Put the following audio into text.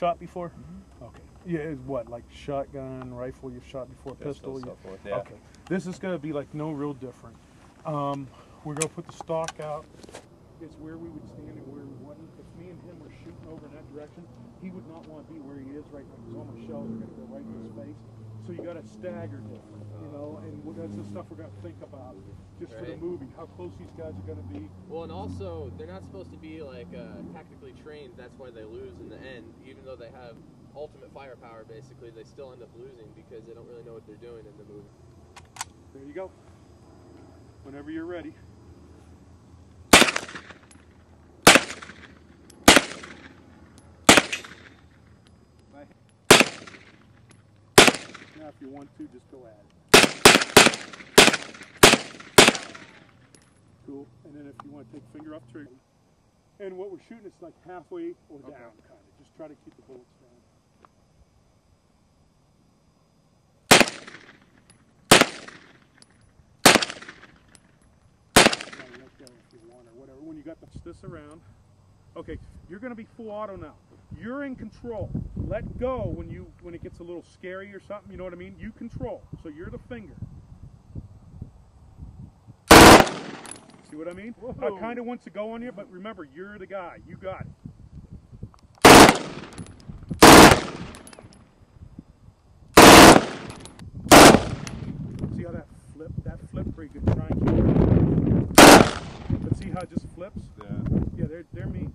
shot before? Okay. Yeah, it's what like shotgun, rifle you've shot before, pistol. Pistol, so forth, yeah. Okay. This is gonna be like no real different. Um, we're gonna put the stock out. It's where we would stand and where we wouldn't. If me and him were shooting over in that direction, he would not want to be where he is right now because all my shells are gonna go right in his face. So you gotta stagger different, you know, and that's the stuff we're gonna think about just for the movie, how close these guys are gonna be. Well, and also they're not supposed to be like uh, tactically trained. That's why they lose in the end. Even though they have ultimate firepower, basically, they still end up losing because they don't really know what they're doing in the movie. There you go. Whenever you're ready. Now, if you want to, just go at it. Cool. And then if you want to take finger off trigger. And what we're shooting is like halfway or Okay. down, kind of. Just try to keep the bullets down. Let go if you want or whatever. When you got the, this around, okay, you're going to be full auto now. You're in control. Let go when you when it gets a little scary or something. You know what I mean? You control. So you're the finger. See what I mean? I kind of wants to go on you, but remember, you're the guy. You got it. See how that flip? That flip pretty good. Try and keep it. But see how it just flips? Yeah. Yeah, they're they're mean.